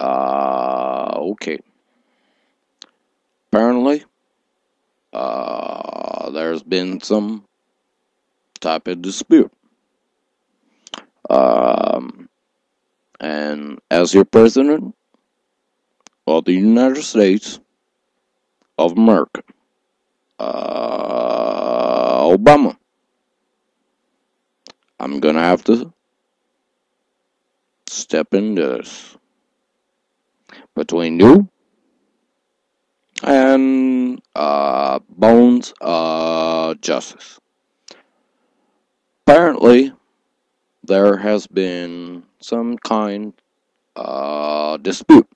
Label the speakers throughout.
Speaker 1: Uh, okay. Apparently, uh, there's been some type of dispute. Um, and as your president of the United States of America, uh, Obama, I'm gonna have to step in this between you and uh, Bones uh, Justice. Apparently, there has been some kind uh, dispute,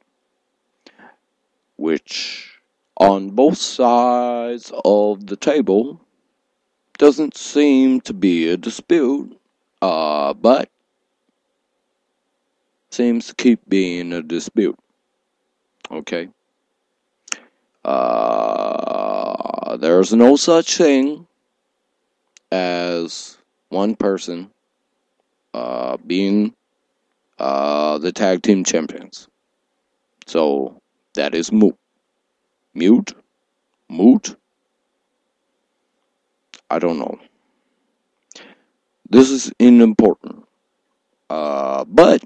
Speaker 1: which on both sides of the table doesn't seem to be a dispute, uh, but seems to keep being a dispute. Okay. Uh, there's no such thing as one person uh, being uh, the tag team champions. So that is moot. Mute? Moot? I don't know. This is unimportant. Uh, but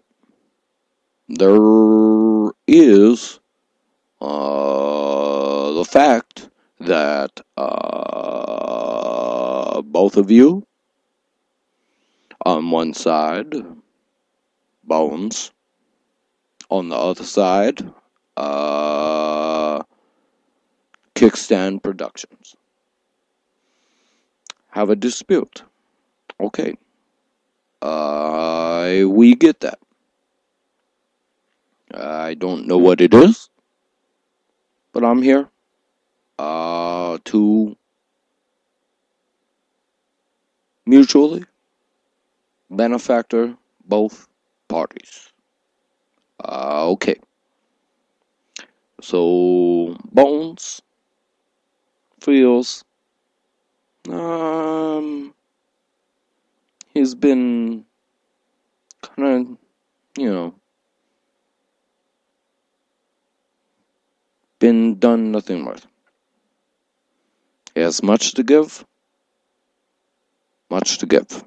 Speaker 1: there is uh, the fact that uh, both of you on one side, Bones, on the other side, uh, Kickstand Productions, have a dispute. Okay. Uh, we get that. I don't know what it is, but I'm here uh, to mutually benefactor both parties. Uh, okay. So Bones feels um he's been kind of you know been done nothing with. He has much to give, much to give.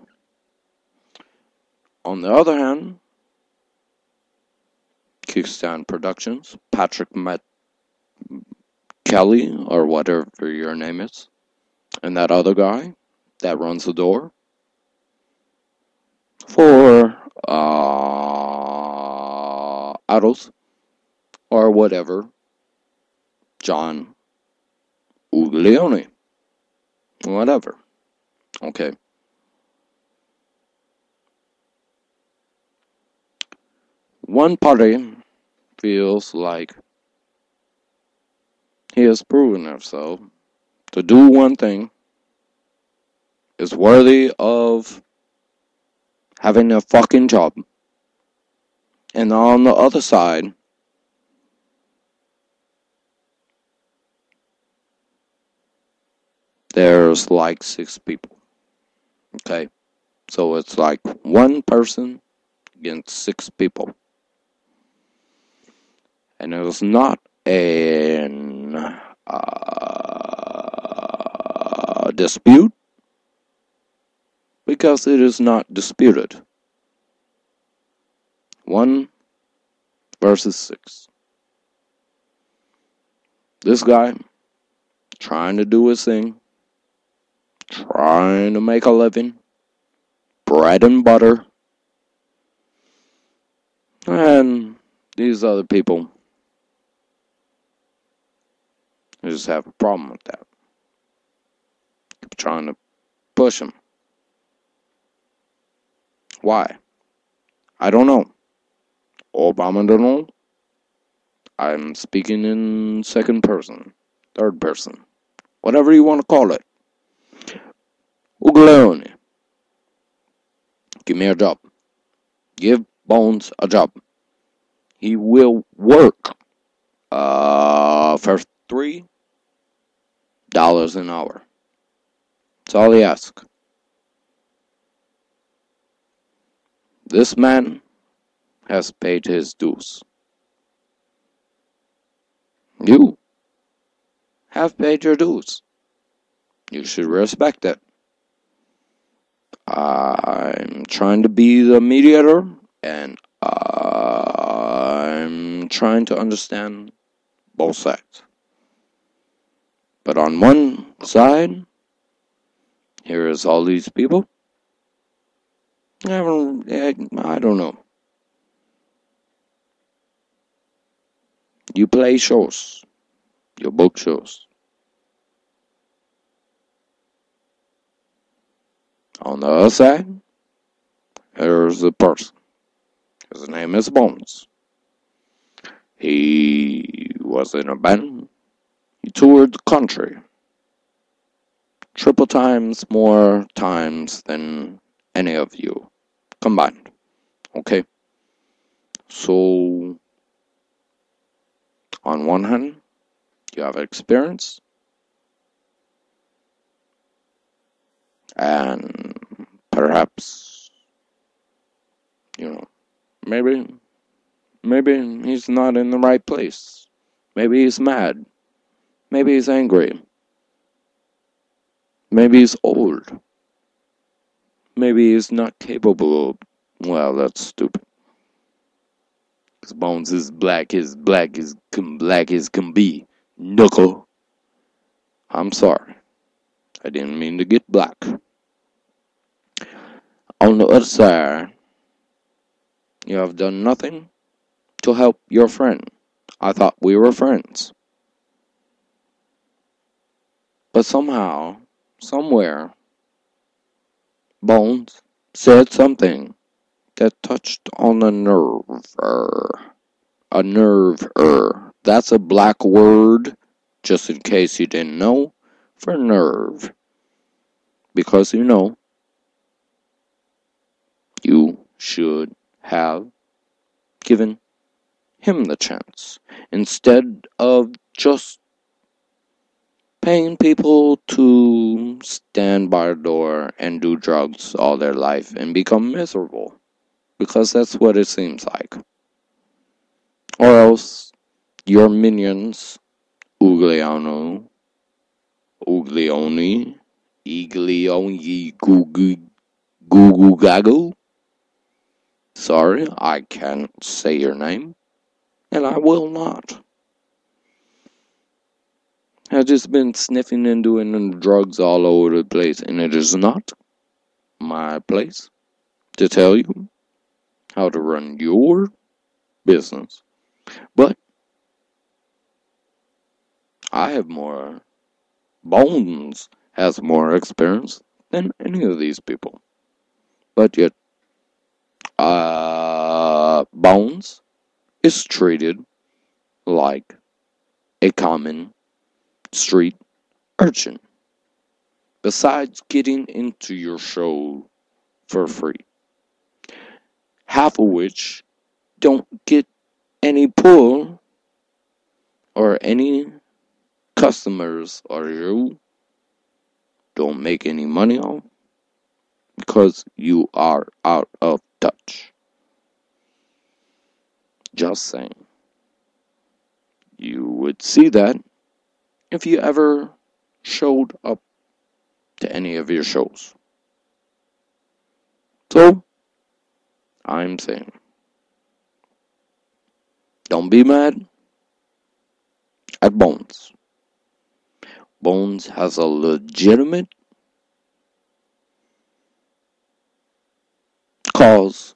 Speaker 1: On the other hand, Kickstand Productions, Patrick Met Kelly, or whatever your name is, and that other guy that runs the door for uh, adults or whatever John Uglione. Whatever. Okay. One party feels like he has proven himself to do one thing is worthy of having a fucking job. And on the other side, there's like six people. Okay. So it's like one person against six people. And it was not an uh, dispute because it is not disputed. One versus six. This guy trying to do his thing trying to make a living, bread and butter, and these other people just have a problem with that. Keep trying to push them. Why? I don't know. Obama don't know. I'm speaking in second person, third person, whatever you want to call it. Uglione. Give me a job. Give Bones a job. He will work uh, for three dollars an hour. That's all he asks. This man has paid his dues. You have paid your dues. You should respect it. I'm trying to be the mediator and I'm trying to understand both sides. But on one side, here is all these people. I don't, I don't know. You play shows. You book shows. On the other side, there's a person. His name is Bones. He was in a band. He toured the country. Triple times more times than any of you combined. Okay? So, on one hand, you have experience, and perhaps, you know, maybe, maybe he's not in the right place. Maybe he's mad. Maybe he's angry. Maybe he's old. Maybe he's not capable of, well, that's stupid. His bones is black as black as can black as can be. Knuckle. I'm sorry. I didn't mean to get black. On the other side, you have done nothing to help your friend. I thought we were friends. But somehow, somewhere, Bones said something that touched on a nerve. A nerve. That's a black word, just in case you didn't know, for nerve. Because you know, you should have given him the chance instead of just paying people to stand by a door and do drugs all their life and become miserable. Because that's what it seems like. Or else your minions, Ugliano, Uglioni, Iglioni, Gugu, Gugu Gagu. Sorry, I can't say your name, and I will not. I've just been sniffing and doing drugs all over the place, and it is not my place to tell you how to run your business. But I have more, Bones has more experience than any of these people. But yet, uh, Bones is treated like a common street urchin. Besides getting into your show for free, half of which don't get any pull or any customers or you don't make any money on because you are out of touch. Just saying. You would see that if you ever showed up to any of your shows. So, I'm saying, don't be mad at Bones. Bones has a legitimate cause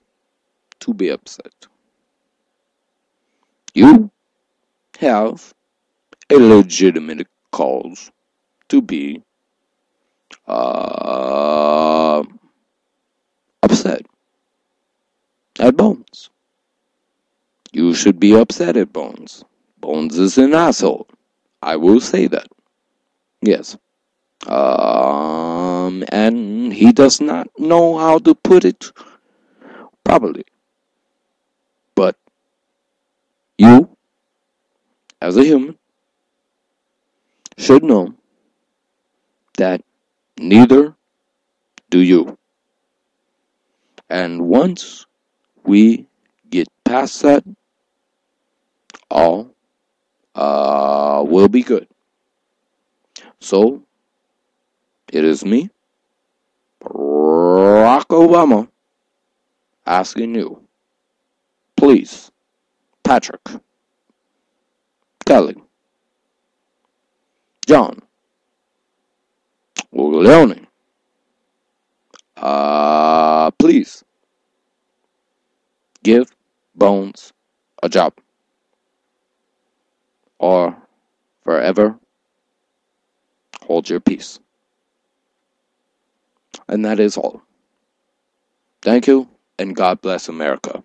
Speaker 1: to be upset. You have a legitimate cause to be uh, upset at Bones. You should be upset at Bones. Bones is an asshole. I will say that. Yes. Um, and he does not know how to put it properly. But you, as a human, should know that neither do you. And once we get past that, all uh, will be good. So, it is me, Barack Obama, asking you, please, Patrick, Kelly, John, Leone, uh, please, give Bones a job. Or forever hold your peace. And that is all. Thank you, and God bless America.